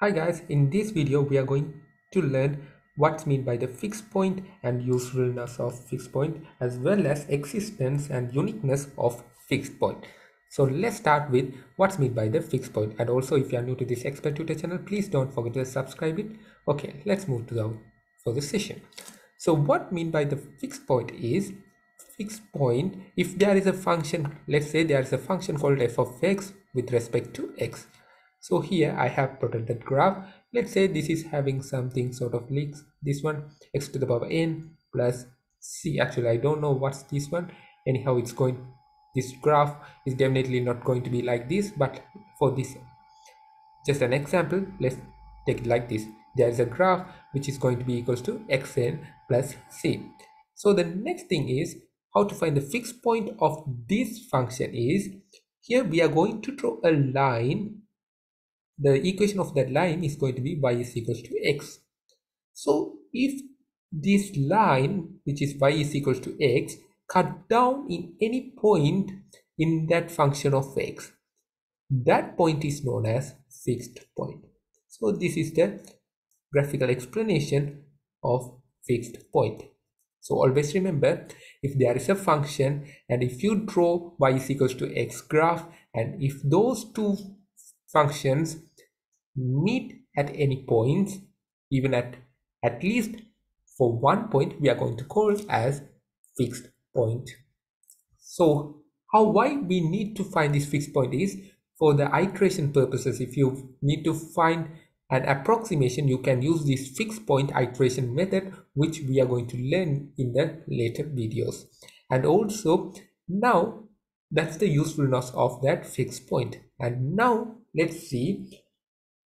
Hi guys, in this video we are going to learn what's meant by the fixed point and usefulness of fixed point as well as existence and uniqueness of fixed point. So let's start with what's meant by the fixed point and also if you are new to this expert tutor channel please don't forget to subscribe it. Okay, let's move to the for the session. So what mean by the fixed point is fixed point if there is a function let's say there is a function called f of x with respect to x so here i have plotted that graph. Let's say this is having something sort of leaks. This one x to the power n plus c. Actually i don't know what's this one anyhow it's going. This graph is definitely not going to be like this but for this just an example let's take it like this. There is a graph which is going to be equals to xn plus c. So the next thing is how to find the fixed point of this function is here we are going to draw a line the equation of that line is going to be y is equals to x. So if this line, which is y is equals to x, cut down in any point in that function of x, that point is known as fixed point. So this is the graphical explanation of fixed point. So always remember, if there is a function and if you draw y is equals to x graph and if those two functions meet at any point even at at least for one point we are going to call as fixed point. So how why we need to find this fixed point is for the iteration purposes if you need to find an approximation you can use this fixed point iteration method which we are going to learn in the later videos. And also now that's the usefulness of that fixed point. And now let's see.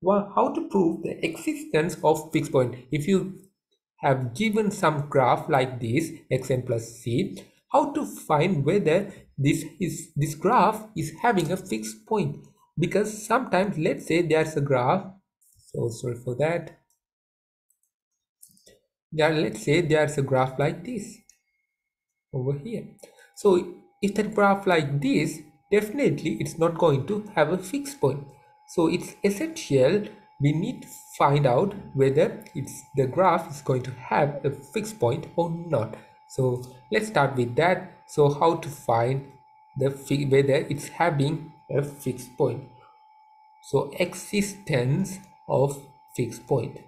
Well, how to prove the existence of fixed point? If you have given some graph like this xn plus c how to find whether this is this graph is having a fixed point? Because sometimes let's say there's a graph. So sorry for that. Yeah let's say there's a graph like this over here. So if that graph like this definitely it's not going to have a fixed point so it's essential we need to find out whether it's the graph is going to have a fixed point or not. So let's start with that. So how to find the whether it's having a fixed point. So existence of fixed point.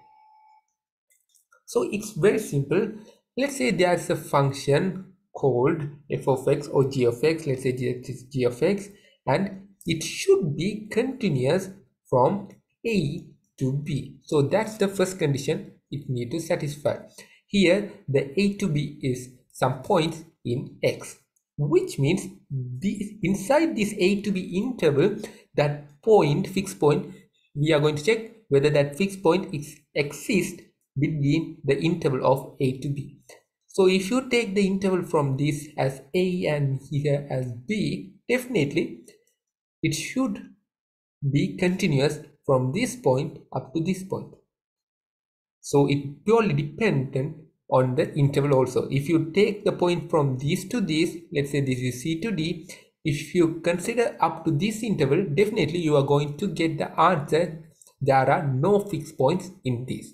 So it's very simple. Let's say there's a function called f of x or g of x. Let's say is g of x and it should be continuous from A to B. So that's the first condition it need to satisfy. Here the A to B is some points in X which means the, inside this A to B interval that point fixed point we are going to check whether that fixed point is exists between the interval of A to B. So if you take the interval from this as A and here as B, definitely it should be continuous from this point up to this point. So it purely dependent on the interval also. If you take the point from this to this, let's say this is C to D, if you consider up to this interval, definitely you are going to get the answer. There are no fixed points in this.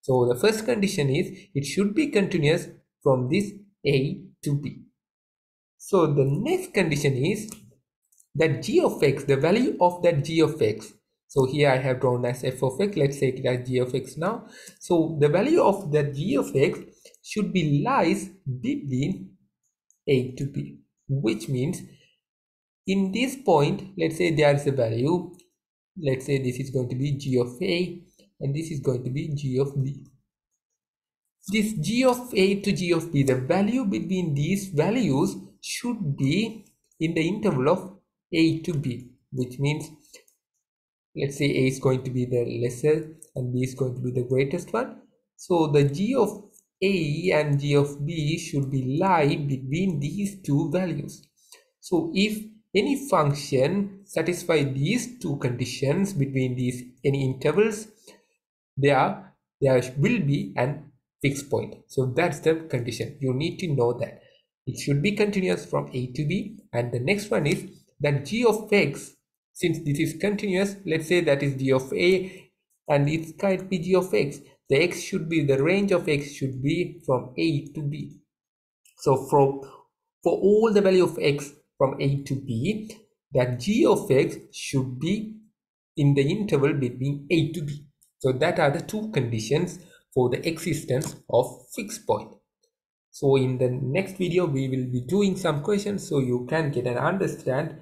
So the first condition is it should be continuous from this A to B. So the next condition is that g of x, the value of that g of x. So here I have drawn as f of x, let's say it as g of x now. So the value of that g of x should be lies between a to b, which means in this point, let's say there is a value, let's say this is going to be g of a and this is going to be g of b. This g of a to g of b, the value between these values should be in the interval of a to b which means let's say a is going to be the lesser and b is going to be the greatest one. So the g of a and g of b should be lie between these two values. So if any function satisfy these two conditions between these any intervals there there will be an fixed point. So that's the condition. You need to know that. It should be continuous from a to b and the next one is that g of x since this is continuous let's say that is g of a and its can't be g of x. The x should be the range of x should be from a to b. So from for all the value of x from a to b that g of x should be in the interval between a to b. So that are the two conditions for the existence of fixed point. So in the next video we will be doing some questions so you can get and understand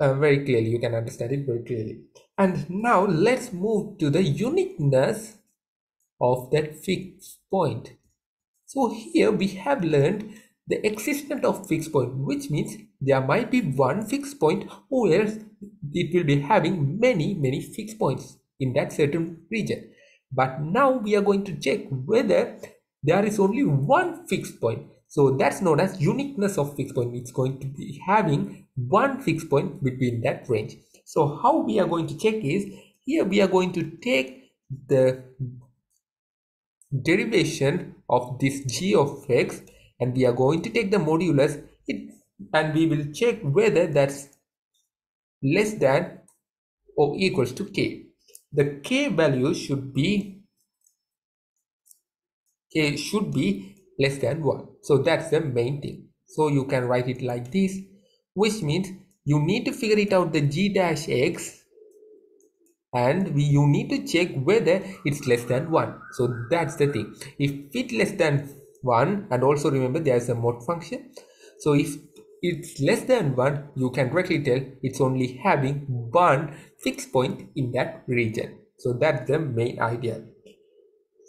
uh, very clearly you can understand it very clearly. And now let's move to the uniqueness of that fixed point. So here we have learned the existence of fixed point which means there might be one fixed point or else it will be having many many fixed points in that certain region. But now we are going to check whether there is only one fixed point. So that's known as uniqueness of fixed point. It's going to be having one fixed point between that range. So how we are going to check is here we are going to take the derivation of this g of x and we are going to take the modulus. It, and we will check whether that's less than or equals to k. The k value should be k should be less than 1 so that's the main thing. So you can write it like this which means you need to figure it out the g dash x and we, you need to check whether it's less than 1 so that's the thing. If it less than 1 and also remember there's a mod function. So if it's less than 1 you can directly tell it's only having one fixed point in that region. So that's the main idea.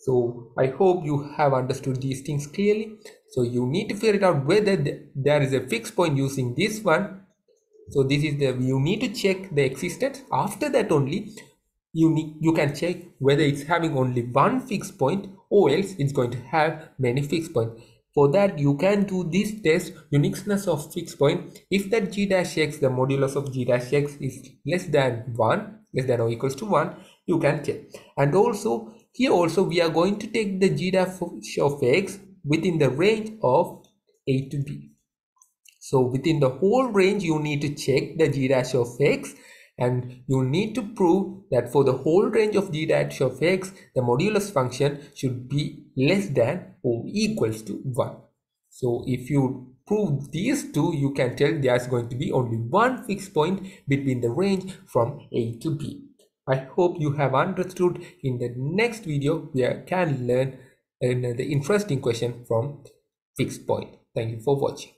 So i hope you have understood these things clearly so you need to figure it out whether there is a fixed point using this one. So this is the you need to check the existence after that only you need you can check whether it's having only one fixed point or else it's going to have many fixed points. For that you can do this test uniqueness of fixed point. If that g dash x the modulus of g dash x is less than 1 less than or equals to 1 you can check. And also here also we are going to take the g dash of x within the range of a to b. So within the whole range you need to check the g dash of x and you need to prove that for the whole range of g dash of x the modulus function should be less than or equals to 1 so if you prove these two you can tell there's going to be only one fixed point between the range from a to b. I hope you have understood. In the next video we can learn another uh, interesting question from fixed point. Thank you for watching